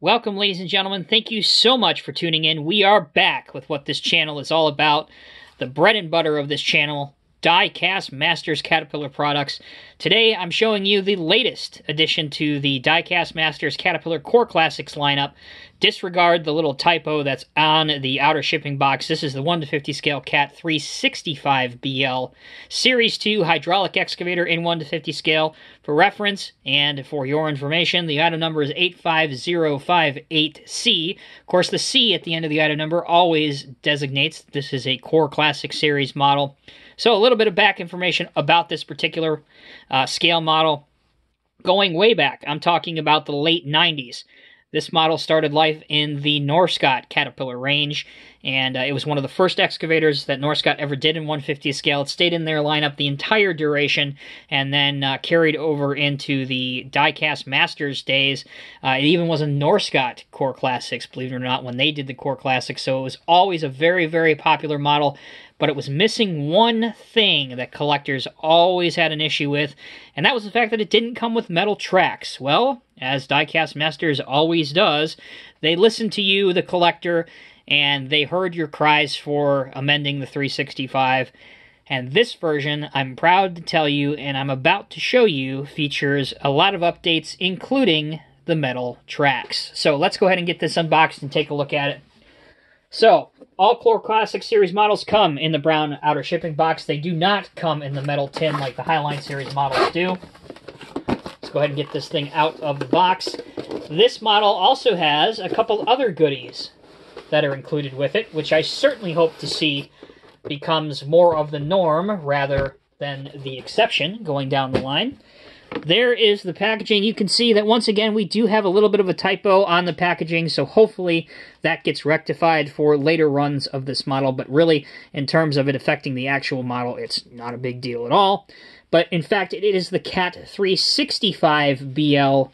Welcome, ladies and gentlemen. Thank you so much for tuning in. We are back with what this channel is all about. The bread and butter of this channel, Diecast Masters Caterpillar products. Today, I'm showing you the latest addition to the Diecast Masters Caterpillar Core Classics lineup. Disregard the little typo that's on the outer shipping box. This is the 1 to 50 scale CAT 365 BL Series 2 hydraulic excavator in 1 to 50 scale. For reference and for your information, the item number is 85058C. Of course, the C at the end of the item number always designates this is a Core Classic Series model. So, a little bit of back information about this particular uh, scale model. Going way back, I'm talking about the late 90s. This model started life in the Norscot Caterpillar range, and uh, it was one of the first excavators that Norscot ever did in 150 scale. It stayed in their lineup the entire duration, and then uh, carried over into the Diecast Masters days. Uh, it even was a Norscot Core Classics, believe it or not, when they did the Core Classics, so it was always a very, very popular model but it was missing one thing that collectors always had an issue with, and that was the fact that it didn't come with metal tracks. Well, as Die-Cast Masters always does, they listen to you, the collector, and they heard your cries for amending the 365. And this version, I'm proud to tell you, and I'm about to show you, features a lot of updates, including the metal tracks. So let's go ahead and get this unboxed and take a look at it. So, all Core Classic Series models come in the brown outer shipping box. They do not come in the metal tin like the Highline Series models do. Let's go ahead and get this thing out of the box. This model also has a couple other goodies that are included with it, which I certainly hope to see becomes more of the norm rather than the exception going down the line. There is the packaging. You can see that once again we do have a little bit of a typo on the packaging, so hopefully that gets rectified for later runs of this model, but really in terms of it affecting the actual model, it's not a big deal at all. But in fact, it is the CAT 365 BL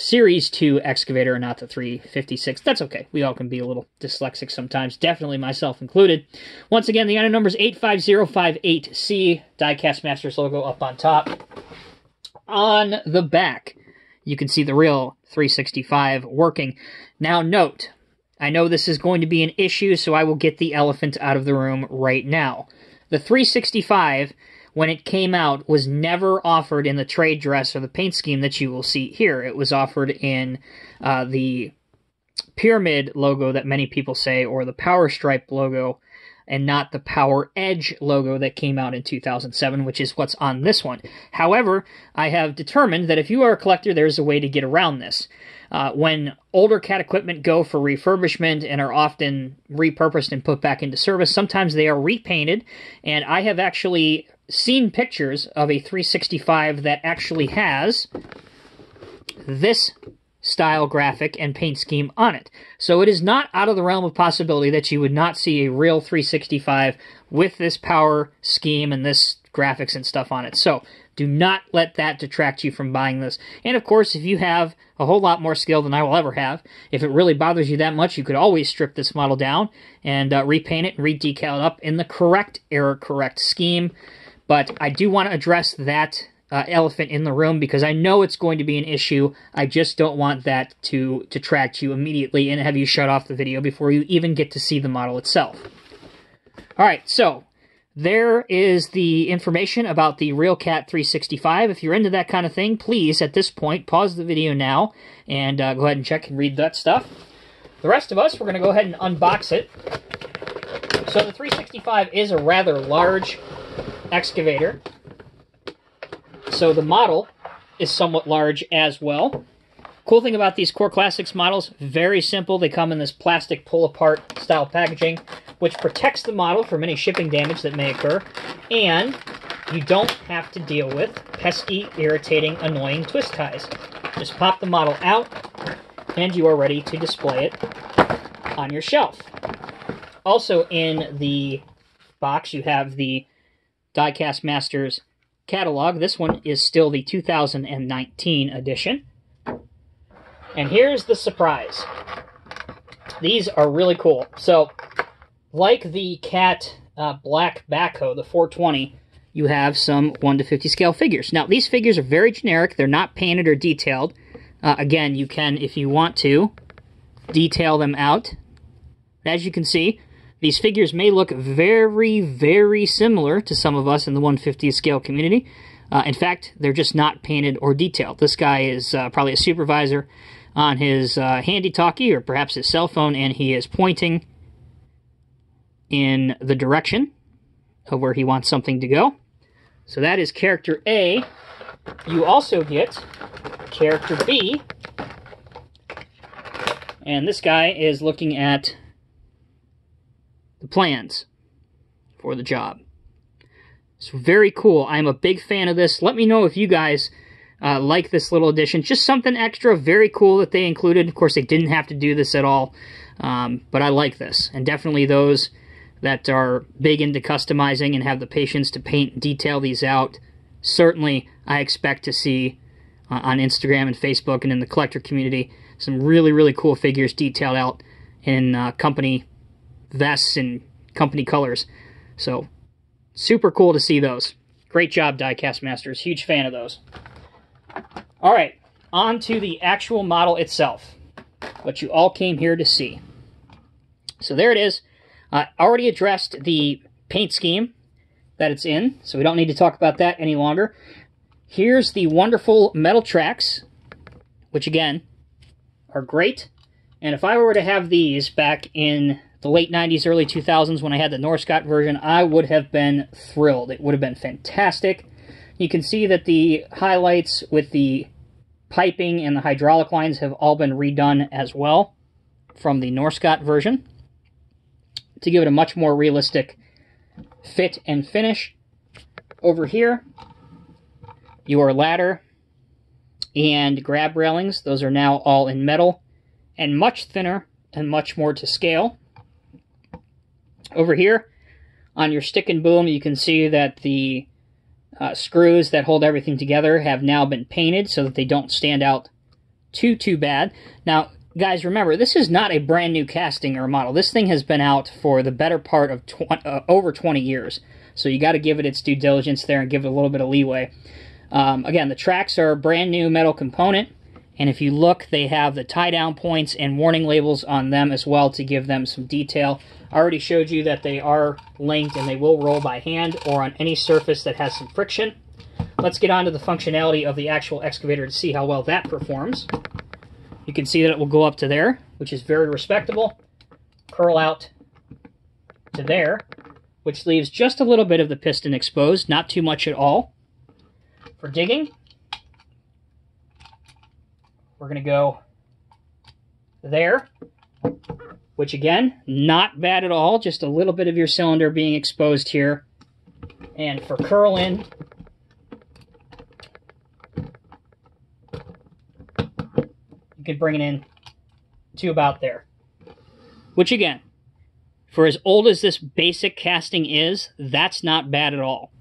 Series 2 excavator, not the 356. That's okay. We all can be a little dyslexic sometimes, definitely myself included. Once again, the item number is 85058C, Diecast Masters logo up on top on the back, you can see the real 365 working. Now, note, I know this is going to be an issue, so I will get the elephant out of the room right now. The 365, when it came out, was never offered in the trade dress or the paint scheme that you will see here. It was offered in uh, the pyramid logo that many people say, or the power stripe logo and not the Power Edge logo that came out in 2007, which is what's on this one. However, I have determined that if you are a collector, there's a way to get around this. Uh, when older cat equipment go for refurbishment and are often repurposed and put back into service, sometimes they are repainted, and I have actually seen pictures of a 365 that actually has this style graphic and paint scheme on it. So it is not out of the realm of possibility that you would not see a real 365 with this power scheme and this graphics and stuff on it. So do not let that detract you from buying this. And of course, if you have a whole lot more skill than I will ever have, if it really bothers you that much, you could always strip this model down and uh, repaint it and redecal it up in the correct error correct scheme. But I do want to address that uh, elephant in the room because I know it's going to be an issue. I just don't want that to detract you immediately and have you shut off the video before you even get to see the model itself. Alright, so there is the information about the RealCat 365. If you're into that kind of thing, please, at this point, pause the video now and uh, go ahead and check and read that stuff. The rest of us, we're going to go ahead and unbox it. So the 365 is a rather large excavator. So the model is somewhat large as well. Cool thing about these Core Classics models, very simple. They come in this plastic pull-apart style packaging, which protects the model from any shipping damage that may occur, and you don't have to deal with pesky, irritating, annoying twist ties. Just pop the model out, and you are ready to display it on your shelf. Also in the box, you have the Diecast Masters catalog. This one is still the 2019 edition. And here's the surprise. These are really cool. So, like the Cat uh, Black Backhoe, the 420, you have some 1 to 50 scale figures. Now, these figures are very generic. They're not painted or detailed. Uh, again, you can, if you want to, detail them out. As you can see, these figures may look very, very similar to some of us in the 150th scale community. Uh, in fact, they're just not painted or detailed. This guy is uh, probably a supervisor on his uh, handy talkie or perhaps his cell phone, and he is pointing in the direction of where he wants something to go. So that is character A. You also get character B. And this guy is looking at plans for the job. It's very cool. I'm a big fan of this. Let me know if you guys uh, like this little addition. Just something extra, very cool that they included. Of course, they didn't have to do this at all, um, but I like this. And definitely those that are big into customizing and have the patience to paint and detail these out, certainly I expect to see uh, on Instagram and Facebook and in the collector community some really, really cool figures detailed out in uh, company vests and company colors. So, super cool to see those. Great job, Diecast Masters. Huge fan of those. All right, on to the actual model itself, what you all came here to see. So there it is. I uh, already addressed the paint scheme that it's in, so we don't need to talk about that any longer. Here's the wonderful metal tracks, which again, are great. And if I were to have these back in the late 90s, early 2000s when I had the Norscot version, I would have been thrilled. It would have been fantastic. You can see that the highlights with the piping and the hydraulic lines have all been redone as well from the Norscot version to give it a much more realistic fit and finish. Over here, your ladder and grab railings, those are now all in metal and much thinner and much more to scale. Over here, on your stick and boom, you can see that the uh, screws that hold everything together have now been painted so that they don't stand out too, too bad. Now, guys, remember, this is not a brand new casting or model. This thing has been out for the better part of tw uh, over 20 years. So you got to give it its due diligence there and give it a little bit of leeway. Um, again, the tracks are a brand new metal component. And if you look, they have the tie-down points and warning labels on them as well to give them some detail. I already showed you that they are linked and they will roll by hand or on any surface that has some friction. Let's get on to the functionality of the actual excavator to see how well that performs. You can see that it will go up to there, which is very respectable. Curl out to there, which leaves just a little bit of the piston exposed, not too much at all. For digging, we're going to go there, which again, not bad at all. Just a little bit of your cylinder being exposed here. And for curl in, you can bring it in to about there. Which again, for as old as this basic casting is, that's not bad at all.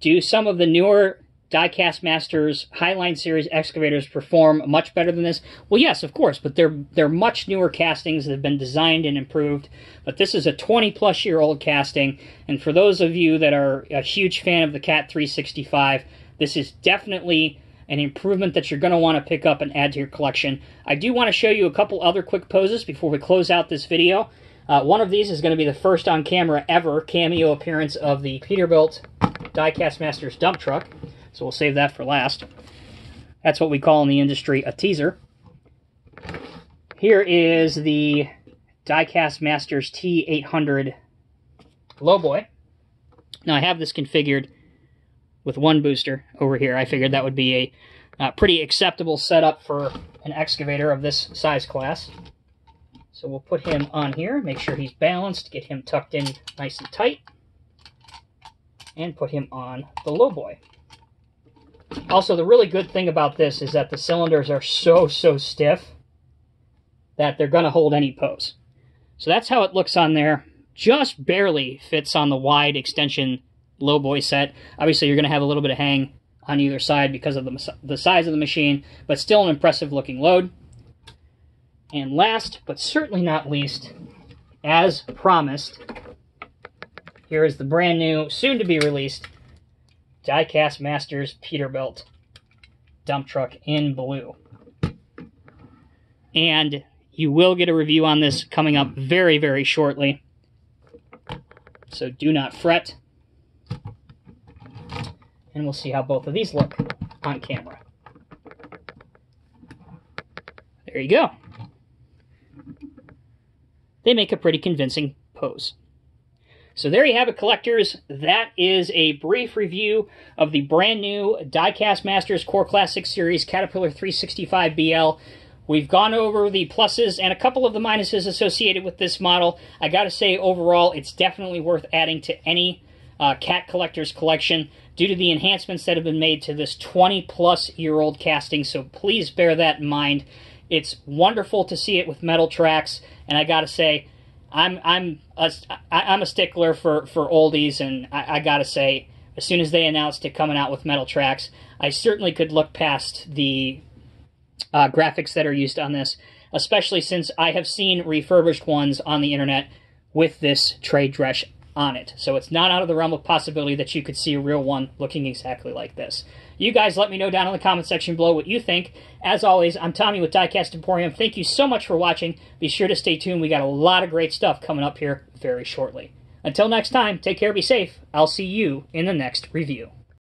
Do some of the newer Diecast Masters Highline Series excavators perform much better than this? Well, yes, of course, but they're they're much newer castings that have been designed and improved. But this is a 20 plus year old casting, and for those of you that are a huge fan of the Cat 365, this is definitely an improvement that you're going to want to pick up and add to your collection. I do want to show you a couple other quick poses before we close out this video. Uh, one of these is going to be the first on camera ever cameo appearance of the Peterbilt Diecast Masters dump truck. So we'll save that for last. That's what we call in the industry a teaser. Here is the Diecast Masters T800 Lowboy. Now I have this configured with one booster over here. I figured that would be a uh, pretty acceptable setup for an excavator of this size class. So we'll put him on here, make sure he's balanced, get him tucked in nice and tight, and put him on the lowboy. Also, the really good thing about this is that the cylinders are so, so stiff that they're going to hold any pose. So that's how it looks on there. Just barely fits on the wide extension lowboy set. Obviously, you're going to have a little bit of hang on either side because of the, the size of the machine, but still an impressive looking load. And last, but certainly not least, as promised, here is the brand new, soon to be released Diecast Masters Peterbilt dump truck in blue. And You will get a review on this coming up very, very shortly. So do not fret. And we'll see how both of these look on camera. There you go. They make a pretty convincing pose. So there you have it, collectors. That is a brief review of the brand new Diecast Masters Core Classic Series Caterpillar 365 BL. We've gone over the pluses and a couple of the minuses associated with this model. I gotta say, overall, it's definitely worth adding to any uh, cat collector's collection due to the enhancements that have been made to this 20 plus year old casting, so please bear that in mind. It's wonderful to see it with metal tracks, and I gotta say, I'm I'm a, I'm a stickler for for oldies, and I, I gotta say, as soon as they announced it coming out with metal tracks, I certainly could look past the uh, graphics that are used on this, especially since I have seen refurbished ones on the internet with this trade dress on it. So it's not out of the realm of possibility that you could see a real one looking exactly like this. You guys let me know down in the comment section below what you think. As always, I'm Tommy with Diecast Emporium. Thank you so much for watching. Be sure to stay tuned. We got a lot of great stuff coming up here very shortly. Until next time, take care, be safe. I'll see you in the next review.